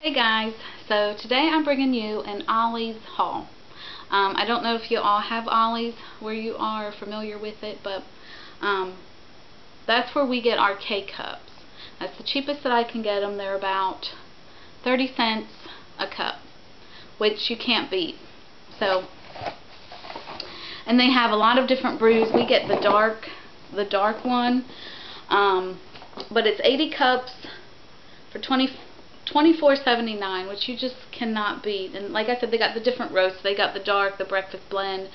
Hey guys, so today I'm bringing you an Ollie's haul. Um, I don't know if you all have Ollie's where you are familiar with it, but um, that's where we get our K-Cups. That's the cheapest that I can get them. They're about 30 cents a cup, which you can't beat. So, and they have a lot of different brews. We get the dark, the dark one, um, but it's 80 cups for 20 $24.79, which you just cannot beat. And like I said, they got the different roasts. They got the dark, the breakfast blend.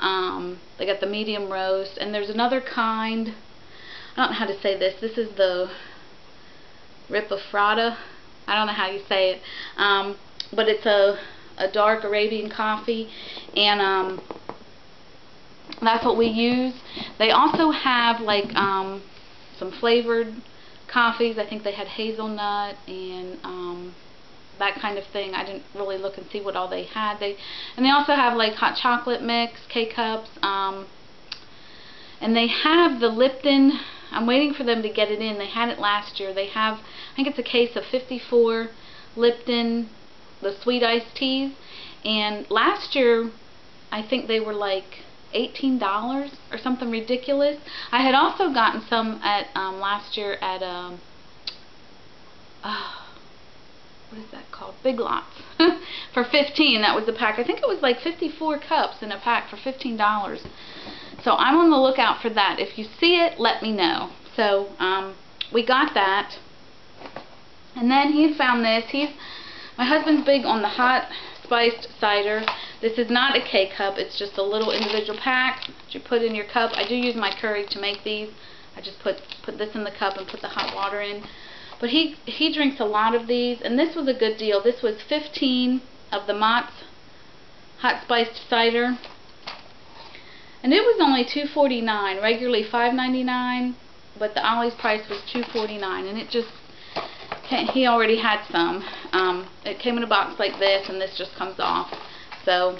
Um, they got the medium roast. And there's another kind. I don't know how to say this. This is the Ripafrada. I don't know how you say it. Um, but it's a, a dark Arabian coffee. And um, that's what we use. They also have like um, some flavored coffees. I think they had hazelnut and um, that kind of thing. I didn't really look and see what all they had. They and they also have like hot chocolate mix, K-cups, um, and they have the Lipton. I'm waiting for them to get it in. They had it last year. They have, I think it's a case of 54 Lipton, the sweet iced teas, and last year I think they were like $18 or something ridiculous. I had also gotten some at um, last year at um, uh, what is that called? Big Lots for 15. That was the pack. I think it was like 54 cups in a pack for $15. So I'm on the lookout for that. If you see it, let me know. So um, we got that. And then he found this. He's my husband's big on the hot spiced cider. This is not a K-cup, it's just a little individual pack that you put in your cup. I do use my Keurig to make these. I just put put this in the cup and put the hot water in. But he he drinks a lot of these, and this was a good deal. This was 15 of the Mott's hot spiced cider. And it was only $2.49, regularly $5.99, but the Ollie's price was $2.49, and it just he already had some. Um, it came in a box like this, and this just comes off. So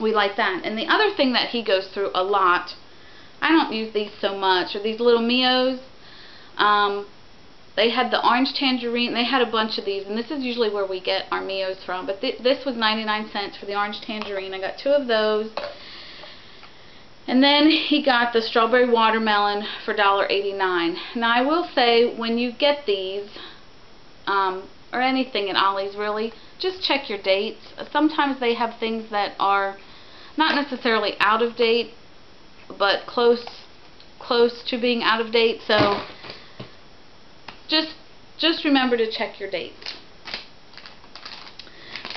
we like that. And the other thing that he goes through a lot, I don't use these so much, are these little Mios. Um, they had the orange tangerine. They had a bunch of these, and this is usually where we get our Mios from. But th this was 99 cents for the orange tangerine. I got two of those. And then he got the strawberry watermelon for $1.89. Now I will say, when you get these, um, or anything at Ollie's really, just check your dates. Sometimes they have things that are not necessarily out of date, but close close to being out of date, so just just remember to check your dates.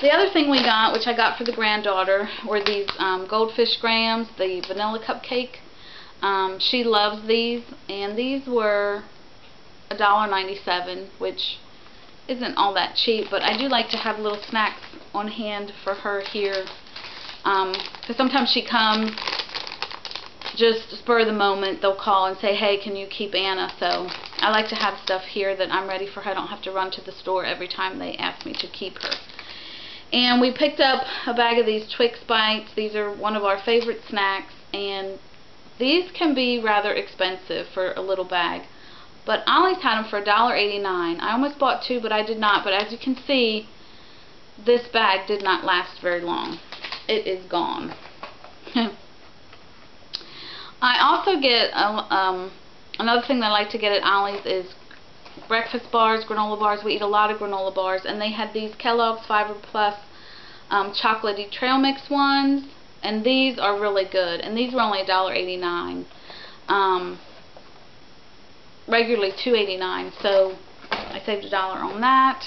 The other thing we got, which I got for the granddaughter, were these um, Goldfish Grahams, the vanilla cupcake. Um, she loves these, and these were $1.97, which isn't all that cheap, but I do like to have little snacks on hand for her here. Because um, sometimes she comes, just spur of the moment, they'll call and say, hey, can you keep Anna? So I like to have stuff here that I'm ready for her. I don't have to run to the store every time they ask me to keep her. And we picked up a bag of these Twix Bites. These are one of our favorite snacks. And these can be rather expensive for a little bag. But Ollie's had them for $1.89. I almost bought two, but I did not. But as you can see, this bag did not last very long. It is gone. I also get, um, another thing that I like to get at Ollie's is breakfast bars, granola bars. We eat a lot of granola bars. And they had these Kellogg's Fiber Plus um, chocolatey trail mix ones. And these are really good. And these were only $1.89. Um, regularly $2.89. So I saved a dollar on that.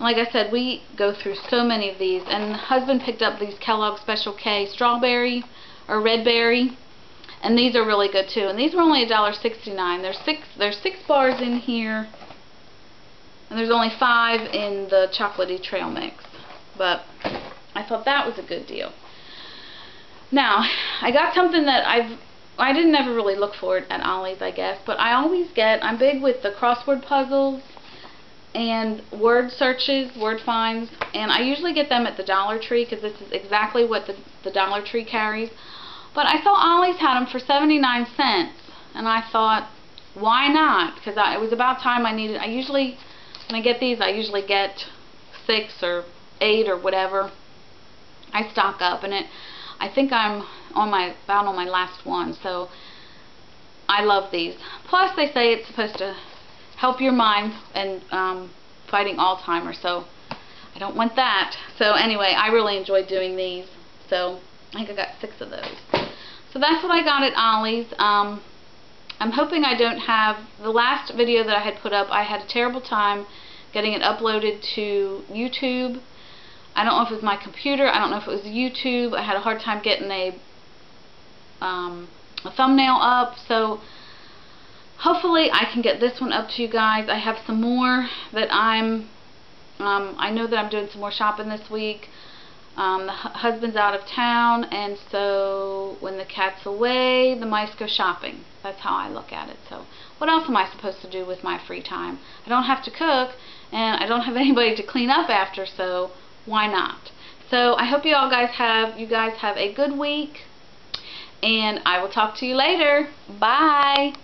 like I said, we go through so many of these. And husband picked up these Kellogg Special K strawberry or red berry. And these are really good too. And these were only $1.69. There's six there's six bars in here. And there's only five in the chocolatey trail mix. But I thought that was a good deal. Now, I got something that I've I didn't ever really look for it at Ollie's, I guess, but I always get, I'm big with the crossword puzzles and word searches, word finds, and I usually get them at the Dollar Tree because this is exactly what the, the Dollar Tree carries. But I saw Ollie's had them for 79 cents, and I thought, why not? Because it was about time I needed, I usually when I get these, I usually get six or eight or whatever. I stock up, and it. I think I'm on my about on my last one, so I love these. Plus, they say it's supposed to help your mind and um, fighting Alzheimer's, so I don't want that. So anyway, I really enjoyed doing these. So I think I got six of those. So that's what I got at Ollie's. Um, I'm hoping I don't have, the last video that I had put up, I had a terrible time getting it uploaded to YouTube. I don't know if it was my computer, I don't know if it was YouTube. I had a hard time getting a, um, a thumbnail up, so hopefully I can get this one up to you guys. I have some more that I'm, um, I know that I'm doing some more shopping this week. Um, the husband's out of town, and so when the cat's away, the mice go shopping. That's how I look at it. So what else am I supposed to do with my free time? I don't have to cook, and I don't have anybody to clean up after, so why not? So I hope you all guys have, you guys have a good week, and I will talk to you later. Bye!